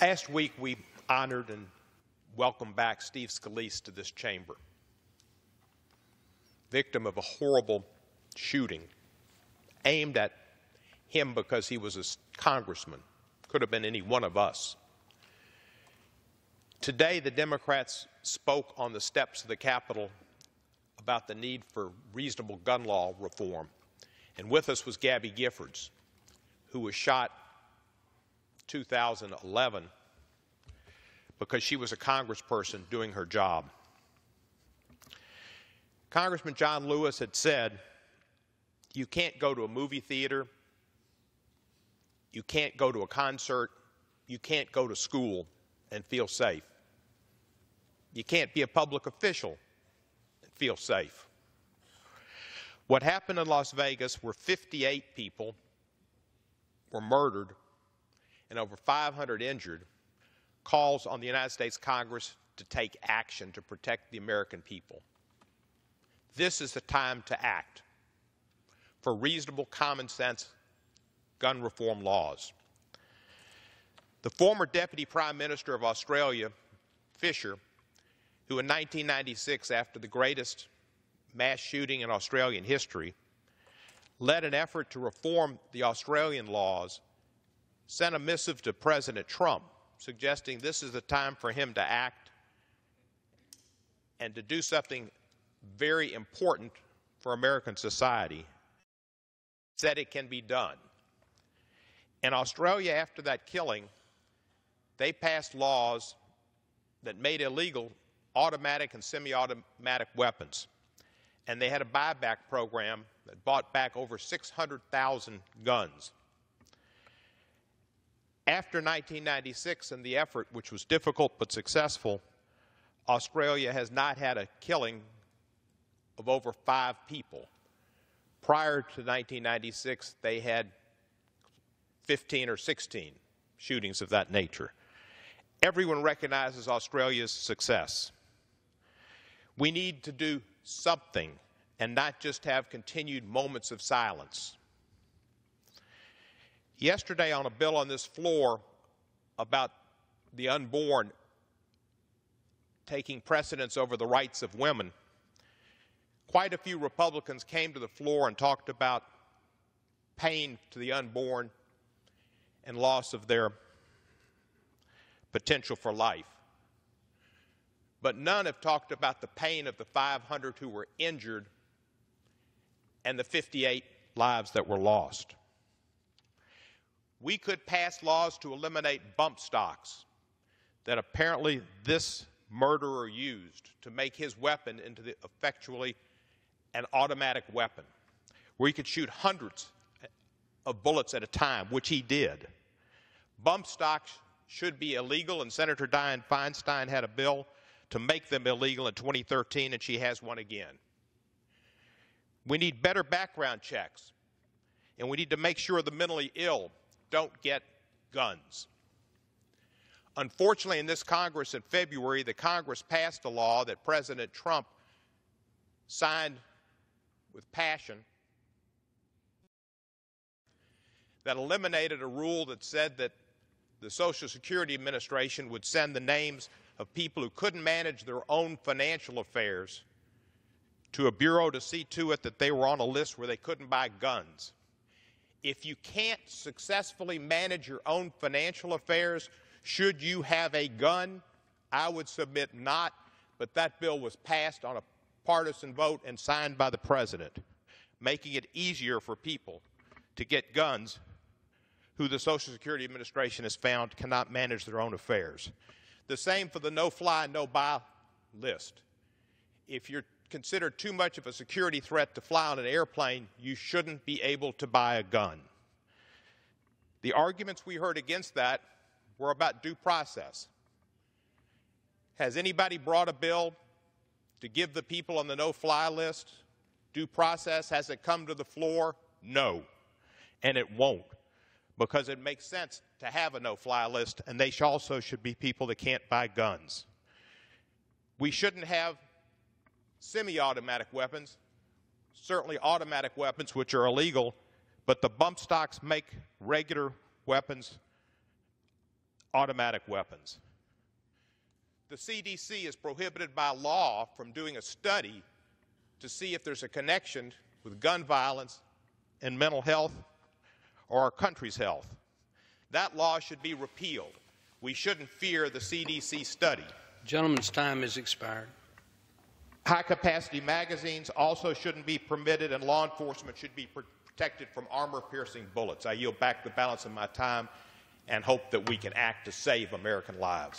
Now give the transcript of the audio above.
Last week, we honored and welcomed back Steve Scalise to this chamber, victim of a horrible shooting aimed at him because he was a congressman. Could have been any one of us. Today, the Democrats spoke on the steps of the Capitol about the need for reasonable gun law reform. And with us was Gabby Giffords, who was shot 2011 because she was a congressperson doing her job. Congressman John Lewis had said, You can't go to a movie theater, you can't go to a concert, you can't go to school and feel safe. You can't be a public official and feel safe. What happened in Las Vegas were 58 people were murdered and over 500 injured calls on the United States Congress to take action to protect the American people. This is the time to act for reasonable common sense gun reform laws. The former Deputy Prime Minister of Australia, Fischer, who in 1996, after the greatest mass shooting in Australian history, led an effort to reform the Australian laws sent a missive to President Trump suggesting this is the time for him to act and to do something very important for American society. Said it can be done. In Australia, after that killing, they passed laws that made illegal automatic and semi automatic weapons. And they had a buyback program that bought back over 600,000 guns. After 1996 and the effort, which was difficult but successful, Australia has not had a killing of over five people. Prior to 1996, they had 15 or 16 shootings of that nature. Everyone recognizes Australia's success. We need to do something and not just have continued moments of silence. Yesterday, on a bill on this floor about the unborn taking precedence over the rights of women, quite a few Republicans came to the floor and talked about pain to the unborn and loss of their potential for life. But none have talked about the pain of the 500 who were injured and the 58 lives that were lost we could pass laws to eliminate bump stocks that apparently this murderer used to make his weapon into the effectually an automatic weapon, where he could shoot hundreds of bullets at a time, which he did. Bump stocks should be illegal, and Senator Dianne Feinstein had a bill to make them illegal in 2013, and she has one again. We need better background checks, and we need to make sure the mentally ill don't get guns. Unfortunately, in this Congress in February, the Congress passed a law that President Trump signed with passion that eliminated a rule that said that the Social Security Administration would send the names of people who couldn't manage their own financial affairs to a bureau to see to it that they were on a list where they couldn't buy guns if you can't successfully manage your own financial affairs, should you have a gun? I would submit not, but that bill was passed on a partisan vote and signed by the president, making it easier for people to get guns who the Social Security Administration has found cannot manage their own affairs. The same for the no fly, no buy list. If you're considered too much of a security threat to fly on an airplane, you shouldn't be able to buy a gun. The arguments we heard against that were about due process. Has anybody brought a bill to give the people on the no fly list due process? Has it come to the floor? No. And it won't because it makes sense to have a no fly list, and they also should be people that can't buy guns. We shouldn't have semi automatic weapons, certainly automatic weapons, which are illegal, but the bump stocks make regular weapons automatic weapons. The CDC is prohibited by law from doing a study to see if there's a connection with gun violence and mental health or our country's health. That law should be repealed. We shouldn't fear the CDC study. Gentleman's time has expired. High capacity magazines also shouldn't be permitted, and law enforcement should be protected from armor piercing bullets. I yield back the balance of my time and hope that we can act to save American lives.